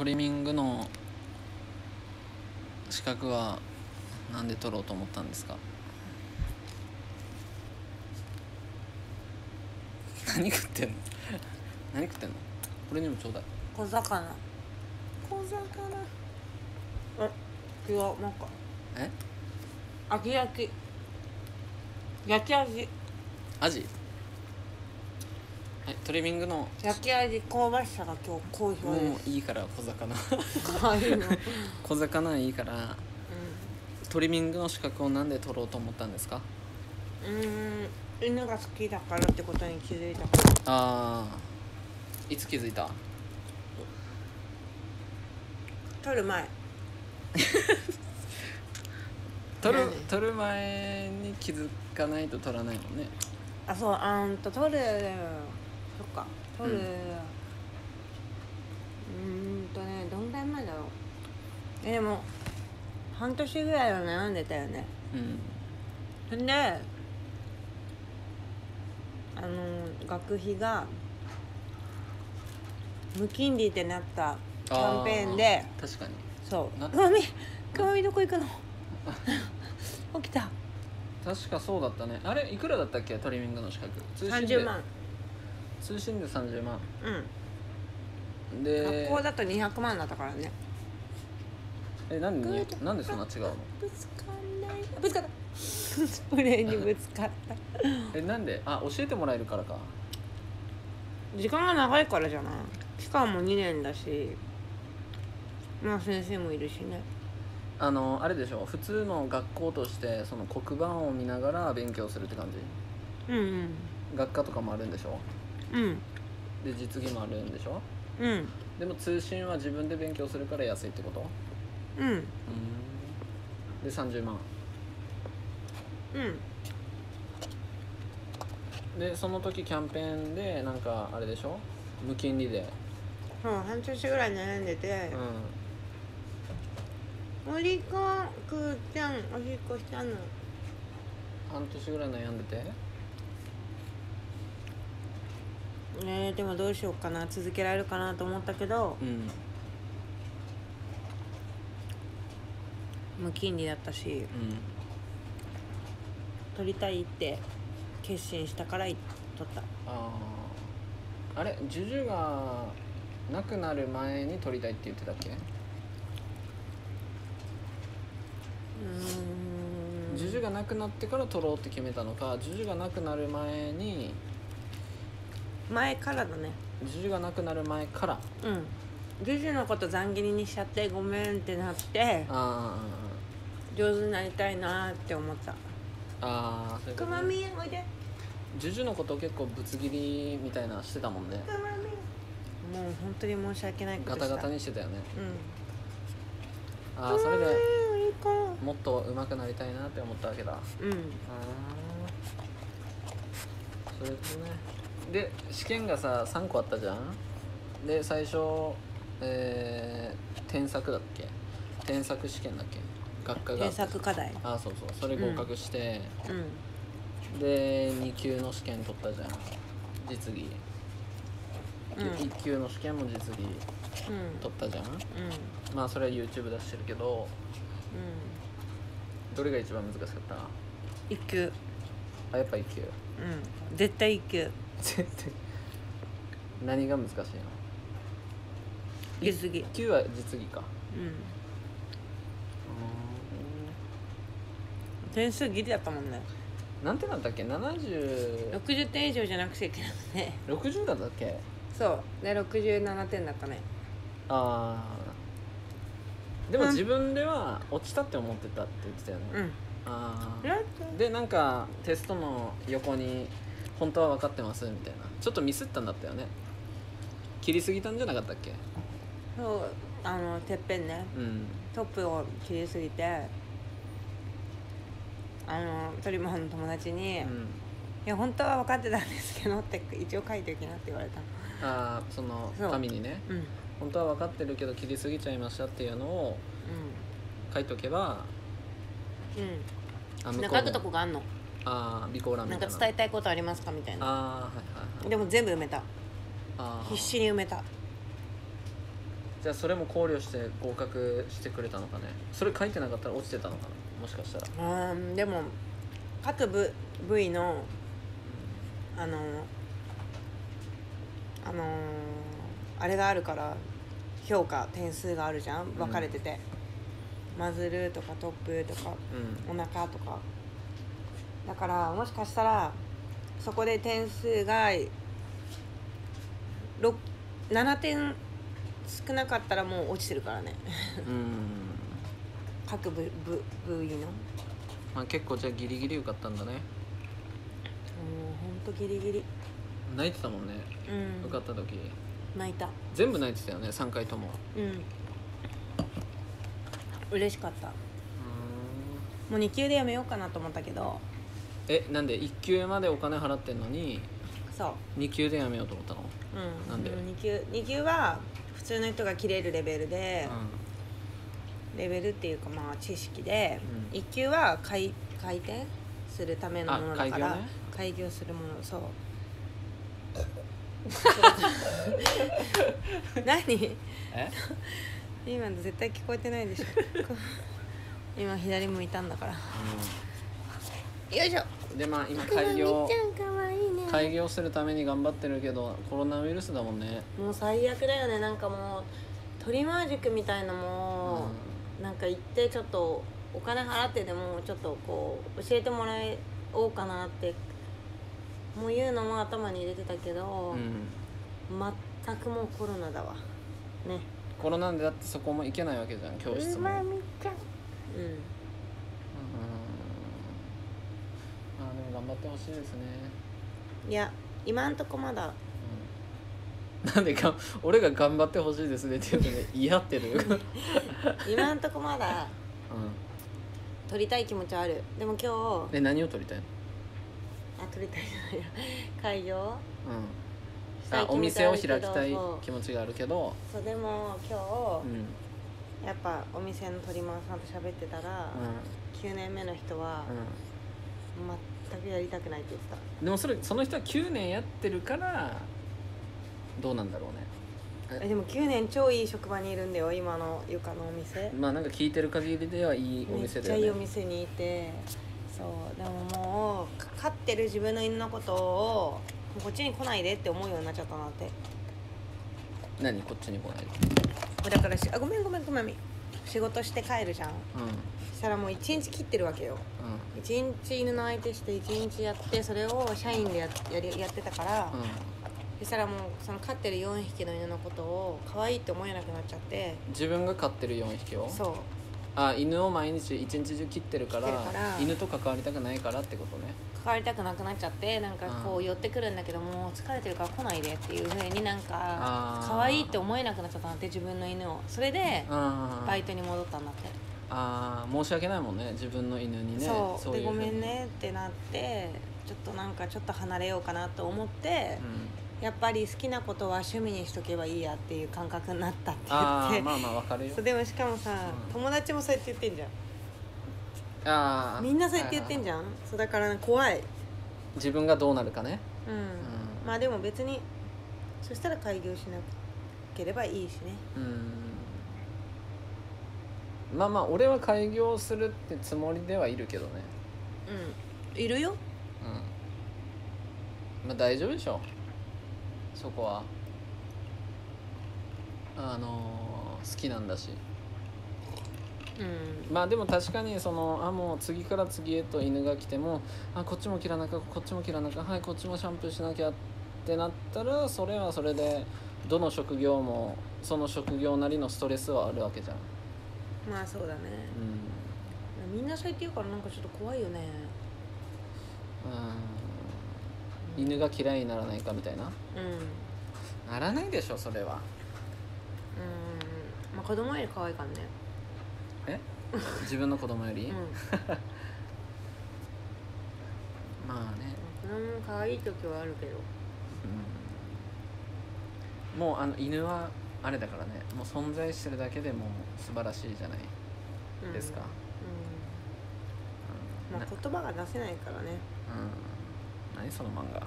トリミングの資格はなんで取ろうと思ったんですか？何食ってんの？何食ってんの？これにもちょうだい。小魚。小魚。え違うなんか。え？揚げ焼き。焼き味。アジ？はいトリミングの焼き味香ばしさが今日好評もでういいから小魚。す可愛い。の、うん、小魚いいからトリミングの資格をなんで取ろうと思ったんですか？うーん。犬が好きだからってことに気づいたから。ああいつ気づいた？取る前。取る何取る前に気づかないと取らないもんね。あそうあんと取るそっか。取る。ううんーんとねどんぐらい前だろう。えでも半年ぐらいは悩んでたよね。うん。んであの学費が無金利ってなったキャンペーンで確かに。そう。なくまみくまみどこ行くの？起きた。確かそうだったね。あれいくらだったっけ？トリミングの資格。通信で30万通信で30万。うん。で学校だと200万だったからね。えなんでなんでそんな違うの？ぶつかんない。ぶつかった。スプレーにぶつかった。えなんで？あ教えてもらえるからか。時間が長いからじゃない？期間も2年だし。まあ先生もいるしね。あのあれでしょ？普通の学校としてその黒板を見ながら勉強するって感じ？うんうん。学科とかもあるんでしょ？うん。で実技もあるんでしょ？うん。でも通信は自分で勉強するから安いってこと？うん。で30万。うん。でその時キャンペーンでなんかあれでしょ？無金利で。そう半年ぐらい悩んでて。うん「おりこくーちゃんおしっこしたの？半年ぐらい悩んでて」えー、でもどうしようかな続けられるかなと思ったけどうん無金利だったしうん取りたいって決心したから取った。あああれ？ジュジュがなくなる前に撮りたいって言ってたっけ？うーん。ジュジュがなくなってから撮ろうって決めたのかジュジュがなくなる前に前からだね。ジュジュがなくなる前から。うん。ジュジュのこと残切りにしちゃってごめんってなってあ上手になりたいなって思った。あああそういうくまみおいで。ジュジュのこと結構ぶつ切りみたいなしてたもんね。くまみもう本当に申し訳ないことした。ガタガタにしてたよね。うん。ああそれでくまみおいこもっと上手くなりたいなって思ったわけだ。あうん。あそれとねで試験がさ3個あったじゃん？で最初えー、添削だっけ？添削試験だっけ？学科が添削課題。あそうそう。それ合格して、うん。で2級の試験取ったじゃん。実技、うん。1級の試験も実技うん。取ったじゃん？うん。まあそれは YouTube 出してるけど。どれが一番難しかった？一級。あやっぱ1級。うん。絶対一級絶対何が難しいの？実技1級は実技か。うん。点数ギリだったもんね。なんてなんだっけ？7060 60点以上じゃなくちゃいけなくてだったっけ？そう。で67点だったね。ああでもうん。自分では落ちたって思ってたって言ってたよね、うん。ああやっでなんかテストの横に「本当は分かってます」みたいな。ちょっとミスったんだったよね。切りすぎたんじゃなかったっけ？そうあのてっぺんね。うん。トップを切りすぎてあのトリマンの友達に「いうん。や本当は分かってたんですけど」って一応書いておきなって言われたああその紙にね。うん。うん本当は分かってるけど切りすぎちゃいましたっていうのを書いとけばあうん。向こ書くとこがあんのああ備考欄みたいな。なんか伝えたいことありますかみたいな。ああはいはいはい。でも全部埋めた。あー。必死に埋めた。じゃあそれも考慮して合格してくれたのかね。それ書いてなかったら落ちてたのかな。もしかしたら。あーでも各部部位のあのあのあれがあるから評価点数があるじゃん。分かれてて、マズルとかトップとかうん。お腹とかだからもしかしたらそこで点数がろ7点少なかったらもう落ちてるからね。うん。各部部部位の。もうまあ結構じゃあギリギリ受かったんだね。ほんとギリギリ。泣いてたもんね。うん。受かった時。泣いた。全部泣いてたよね3回とも。うん。嬉しかった。うもう2級でやめようかなと思ったけどえなんで1級までお金払ってんのにそう。2級でやめようと思ったの？うん。なんで？2級二級は普通の人が切れるレベルで、レベルっていうかまあ知識で、うん。1級は回回転するためのものだからあ開業ね？開業するものそう。何？え？今の絶対聞こえてないでしょ。こ 今左向いたんだからよいしょ。うんでまあ今開業。開業するために頑張ってるけどコロナウイルスだもんね。もう最悪だよね。なんかもうトリマー塾みたいのも、なんか行ってちょっとお金払ってでもちょっとこう教えてもらおうかなってもう言うのも頭に入れてたけど、うん。全くもうコロナだわ。ね。コロナでだってそこも行けないわけじゃん教室も。うんみちゃん。うんまあでも頑張ってほしいですね。いや今んとこまだ。なんでか俺が頑張ってほしいですねって言うとね嫌ってる。う ん今んとこまだ。撮りたい気持ちはある。でも今日。で何を撮りたいの？あ撮りたいじゃないや開業うん。したい気持あお店をちはあるけど開きたいそう気持ちがあるけど。そうでも今うん。日やっぱお店の鳥マンさんと喋ってたら、9年目の人はうん。全くやりたくないって言ってた。でもそれその人は9年やってるからどうなんだろうね。え？でも9年超いい職場にいるんだよ今の床のお店。まあなんか聞いてる限りではいいおめっ店だよね。ちゃいいお店にいて。そうでももうか飼ってる自分の犬のことをもうこっちに来ないでって思うようになっちゃったなって。何？こっちに来ないだからしあごめんごめんごめん仕事して帰るじゃん。うん。そしたらもう1日切ってるわけよ。1日犬の相手して1日やってそれを社員でややりやってたから、そしたらもうその飼ってる4匹の犬のことを可愛いって思えなくなっちゃって。自分が飼ってる4匹を？そう。あ犬を毎日一日中切ってるから。犬と関わりたくないからってことね関わりたくなくなっちゃってなんかこうう寄ってくるんだけどもう疲れてるから来ないでっていうふうになんか可愛いって思えなくなっちゃったなって自分の犬を。それであバイトに戻ったんだって、あー申し訳ないもんね。自分の犬にね。そう。でごめんねってなってちょっとなんかちょっと離れようかなと思って、やっぱり好きなことは趣味にしとけばいいやっていう感覚になったって言って。ああまあまあわかるよ。でもしかもさ、うん。友達もそうやって言ってんじゃんああみんなそうやって言ってんじゃん？そうだから怖い。自分がどうなるかね。うん、まあでも別にそしたら開業しなければいいしね。うん。まあまあ俺は開業するってつもりではいるけどね。うん。いるよ。うん。まあ大丈夫でしょ。そこは。あのー好きなんだしうん。まあでも確かにそのあもう次から次へと犬が来てもあこっちも切らなきゃこっちも切らなきゃはいこっちもシャンプーしなきゃってなったらそれはそれでどの職業もその職業なりのストレスはあるわけじゃん。まあそうだね。うん。みんなそうやって言うからなんかちょっと怖いよね。うん。犬が嫌いにならないかみたいな？うん。ならないでしょそれは。うん。まあ子供より可愛いからねえ？自分の子供より、うん。まあね、子供も可愛い時はあるけど。うん、もうあの犬はあれだからね。もう存在してるだけでもう素晴らしいじゃない。うんですか？うん。まあ言葉が出せないからね。うん、何その漫画？こ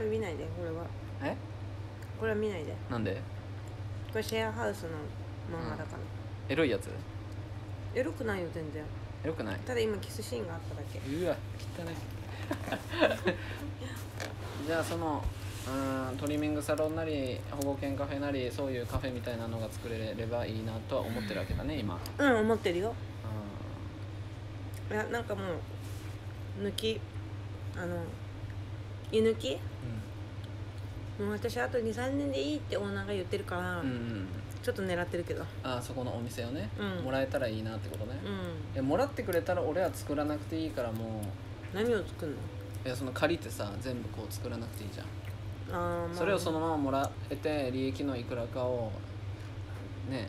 れ見ないでこれは。え？これは見ないで。なんで？これシェアハウスの漫画だから、エロいやつ？エロくないよ全然。エロくない？ただ今キスシーンがあっただけ。うわ汚い。じゃあそのうんトリミングサロンなり保護犬カフェなりそういうカフェみたいなのが作れればいいなとは思ってるわけだね今。うん思ってるよ。ういやなんかもう抜きあの居抜き？もう私あと23年でいいってオーナーが言ってるから、ん、うんうん、ちょっと狙ってるけど。あそこのお店をね、うん。もらえたらいいなってことね、うん。いやもらってくれたら俺は作らなくていいからも何を作るの？ういやその借りてさ全部こう作らなくていいじゃん。あー、まあ、それをそのままもらえて利益のいくらかをね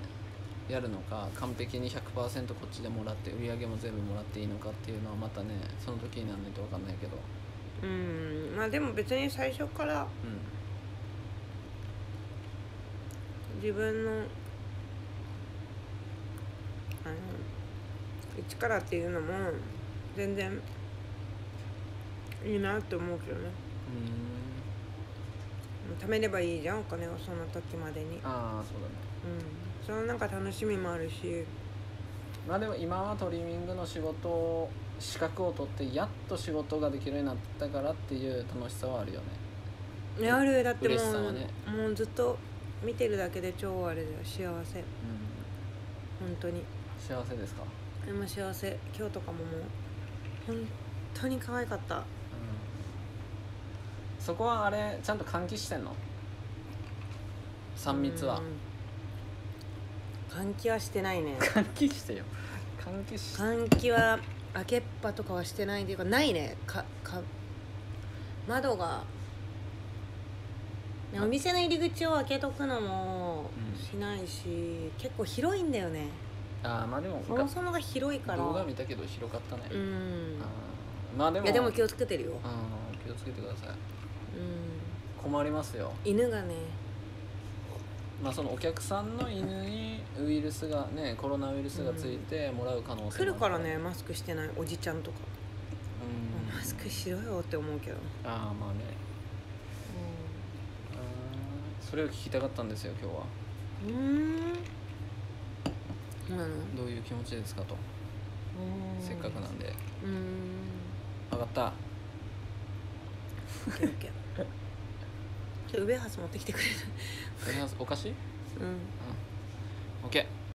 やるのか完璧に100%こっちでもらって売り上げも全部もらっていいのかっていうのはまたねその時にならないと分かんないけど。うん。まあでも別に最初からう自分のあの一からっていうのも全然いいなって思うけどね。ん。うん貯めればいいじゃんお金をその時までに。ああそうだね。うん。そのなんか楽しみもあるし。まあでも今はトリミングの仕事を資格を取ってやっと仕事ができるようになったからっていう楽しさはあるよね。あるだってもう、ね。もうずっと見てるだけで超あれだよ幸せ。うん。本当に。幸せですか？でも幸せ。今日とかももう本当に可愛かった。うん。そこはあれちゃんと換気してんの？3密は。うん。換気はしてないね。換気してよ。換気し換気は開けっぱとかはしてないっていうかないね。かか窓がねお店の入り口を開けとくのもうんしないし、結構広いんだよね。ああまあでもそもそもが広いから。動画見たけど広かったね、うん。まあでもいやでも気をつけてるよ、うん気をつけてください。うん、困りますよ。犬がね。まあそのお客さんの犬にウイルスがねコロナウイルスがついてもらう可能性もあ来るからねマスクしてないおじちゃんとか、うん。マスクしろよって思うけど、ああまあねそれを聞きたかったんですよ今日は。うん。どういう気持ちですかと。うん。せっかくなんで。うん。分かった。オッウベハス持ってきてくれる。お菓子？うん。オッケー